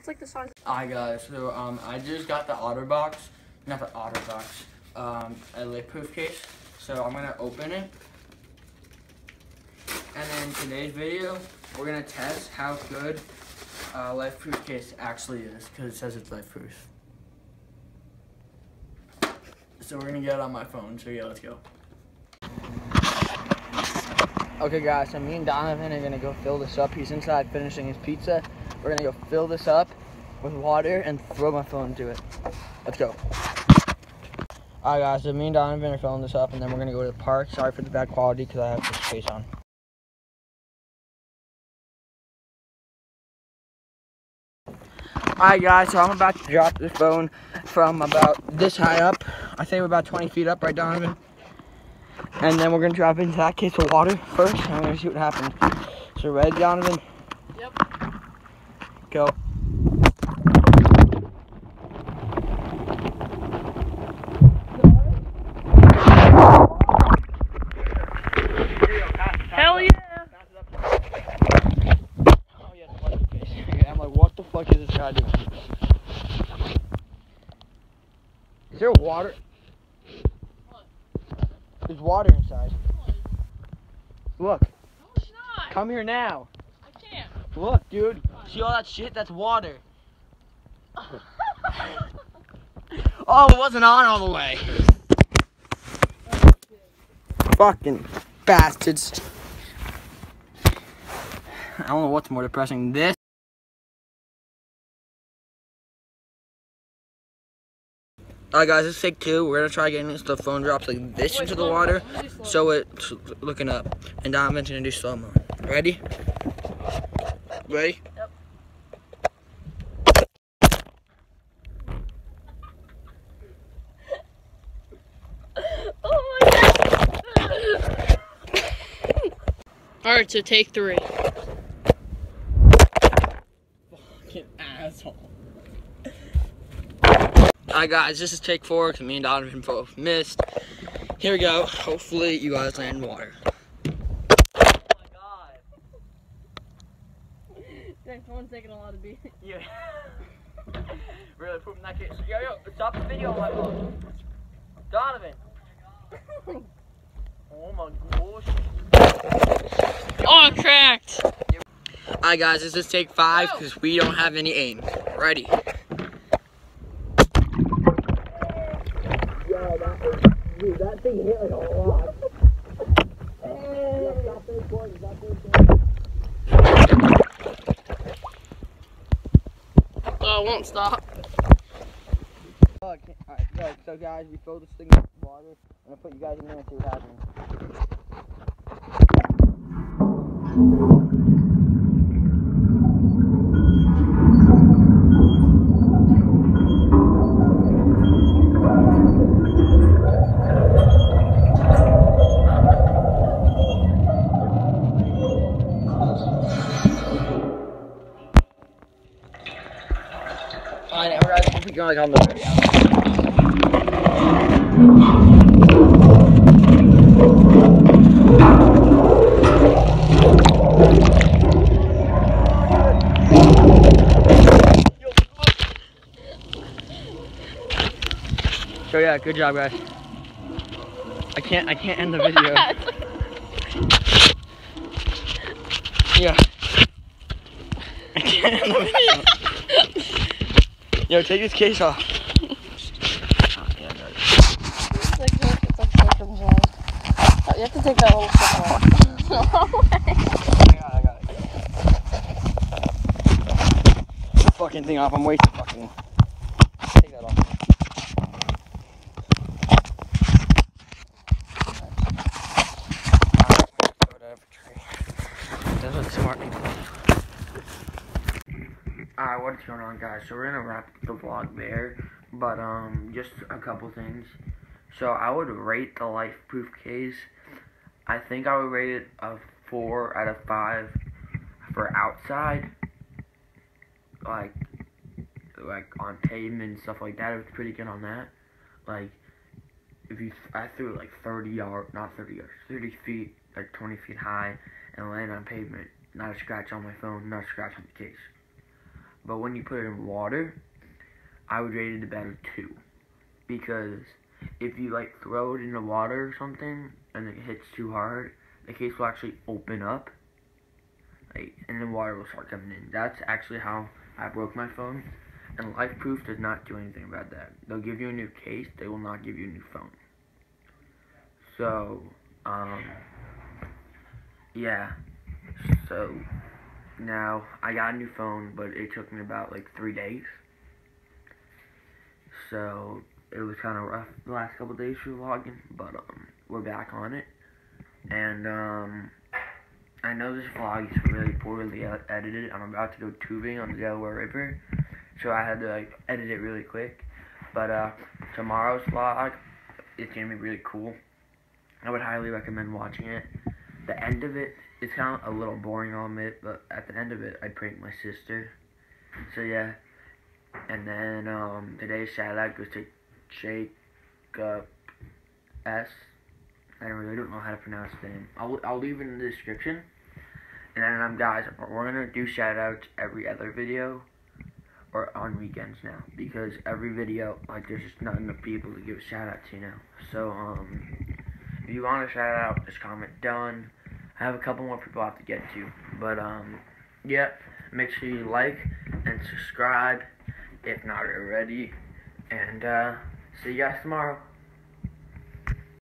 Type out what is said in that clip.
That's like the size. Hi guys, so um, I just got the OtterBox, not the OtterBox, um, a life proof case. So I'm gonna open it. And then today's video, we're gonna test how good uh, life proof case actually is, because it says it's life proof. So we're gonna get it on my phone, so yeah, let's go. Okay guys, so me and Donovan are gonna go fill this up. He's inside finishing his pizza. We're gonna go fill this up with water and throw my phone into it. Let's go. Alright guys, so me and Donovan are filling this up and then we're gonna go to the park. Sorry for the bad quality because I have this face on. Alright guys, so I'm about to drop this phone from about this high up. I think we're about 20 feet up, right Donovan? And then we're gonna drop into that case of water first and we're gonna see what happens. So ready Donovan? Yep. Go. Hell yeah. Oh yeah, water I'm like, what the fuck is this guy doing? Is there water? There's water inside. Look, No, it's not. come here now. I can't. Look, dude. See all that shit? That's water. Oh, it wasn't on all the way. Fucking bastards. I don't know what's more depressing. This. Alright guys, let's take two. We're gonna try getting this the phone drops like this into the water so it's looking up. And Donovan's gonna do slow mo. Ready? Ready? All right, so take three. Fucking asshole. Alright guys, this is take four because me and Donovan both missed. Here we go. Hopefully you guys land in water. Dang, someone's taking a lot of beat. Yeah. really pooping that kid. Yo, yo, stop the video on my phone. Donovan. Oh my gosh. Oh, cracked. Alright guys, this is take five because we don't have any aim. Ready? Dude, that thing hit like a lot. Oh, it won't stop. Alright. So guys, we filled this thing with water. I'm gonna put you guys in there and see what happens. Alright, we're going like on the So yeah, good job guys. I can't I can't end the video. yeah. I can't end the video. Yo, take this case off. Oh, yeah, no. It's like, look, it's like circles long. Oh, you have to take that little shit off. I got it, I got it. Fucking thing off, I'm way too fucking. Take that off. That's what smart people Alright, what's going on guys? So we're gonna wrap the vlog there, but um, just a couple things. So I would rate the Life Proof case. I think I would rate it a four out of five for outside, like like on pavement and stuff like that. It was pretty good on that. Like if you, I threw like 30 yard, not 30 yards, 30 feet, like 20 feet high, and land on pavement. Not a scratch on my phone, not a scratch on the case. But when you put it in water, I would rate it about a two. Because if you like throw it in the water or something and it hits too hard, the case will actually open up. Like, and the water will start coming in. That's actually how I broke my phone. And LifeProof does not do anything about that. They'll give you a new case, they will not give you a new phone. So, um, yeah. So, now I got a new phone, but it took me about like three days. So, it was kind of rough the last couple days for vlogging, but um, we're back on it. And um, I know this vlog is really poorly edited. I'm about to go tubing on the Delaware River, so I had to like edit it really quick. But uh, tomorrow's vlog is gonna be really cool. I would highly recommend watching it. The end of it, it is kind of a little boring, I'll admit, but at the end of it, I prank my sister. So yeah. And then um, today's out goes to Jacob S. I really don't know how to pronounce the name. I'll, I'll leave it in the description. And then, um, guys, we're going to do shout-outs every other video. Or on weekends now. Because every video, like, there's just not enough people to give a shout-out to now. So, um, if you want a shout-out, just comment done. I have a couple more people I have to get to. But, um, yeah. Make sure you like and subscribe if not already. And, uh, see you guys tomorrow.